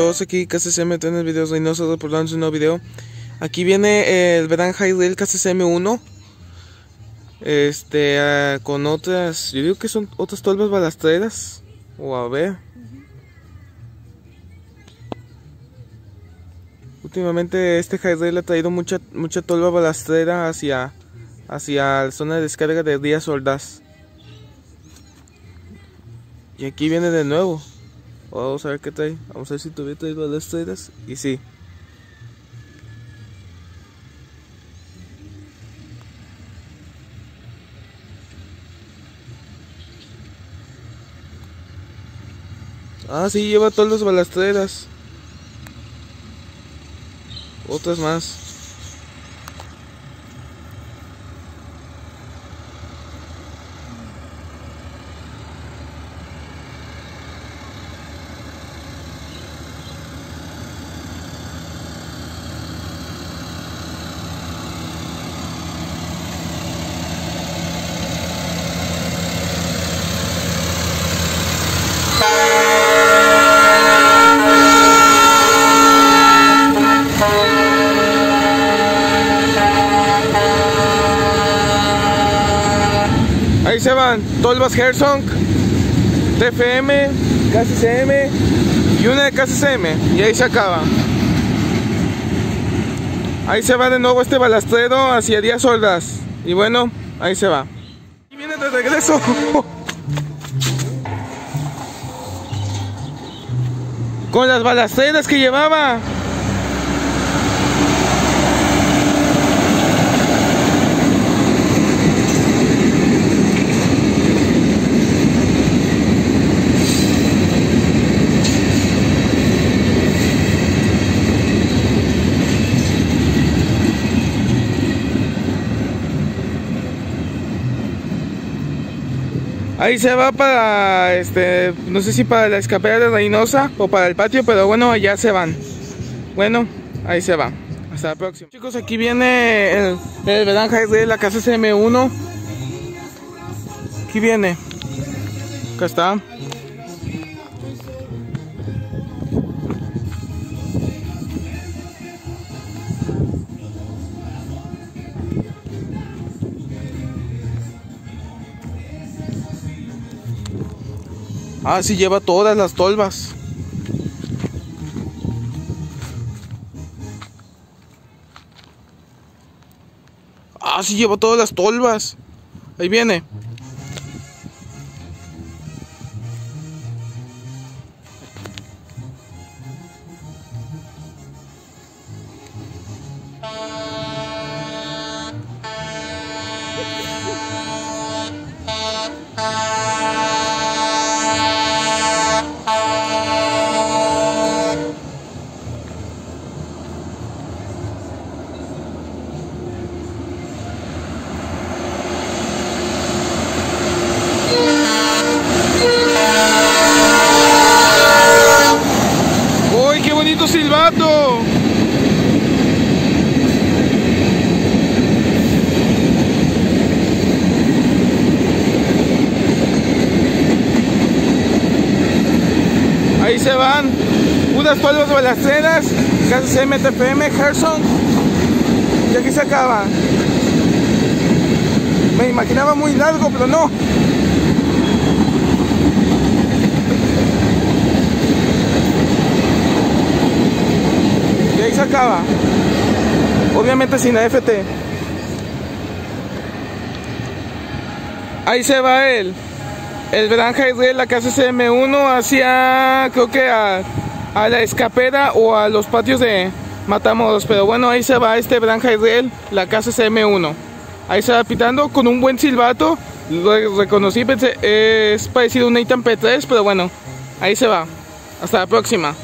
todos, aquí KCCM en el video Reynoso reportando un nuevo video. Aquí viene el Vedan High Rail KCCM 1. Este, uh, con otras, yo digo que son otras tolvas balastreras. O a ver. Últimamente este High Rail ha traído mucha, mucha tolva balastrera hacia, hacia la zona de descarga de Díaz Ordaz. Y aquí viene de nuevo. Vamos a ver qué trae. Vamos a ver si todavía trae balastreras. Y sí. Ah, sí, lleva todas las balastreras. Otras más. Van Tolvas Hersong, TFM, KCCM y una de KCCM. Y ahí se acaba. Ahí se va de nuevo este balastrero hacia Díaz Ordaz. Y bueno, ahí se va. Y viene de regreso. Con las balastreras que llevaba. Ahí se va para, este, no sé si para la escapera de Reynosa o para el patio, pero bueno, ya se van. Bueno, ahí se va. Hasta la próxima. Chicos, aquí viene el, el Veranja de la casa CM1. Aquí viene. Acá está. Ah, sí lleva todas las tolvas. Ah, sí lleva todas las tolvas. Ahí viene. Se van unas polvos balaceras, casi MTPM, Gerson. Y aquí se acaba. Me imaginaba muy largo, pero no. Y ahí se acaba. Obviamente sin AFT. Ahí se va él. El Granja de la casa CM1 hacia, creo que a, la escapera o a los patios de Matamoros. Pero bueno, ahí se va este Granja Israel, la casa CM1. Ahí se va pitando con un buen silbato. Lo reconocí, pensé, es parecido un Nathan P3, pero bueno, ahí se va. Hasta la próxima.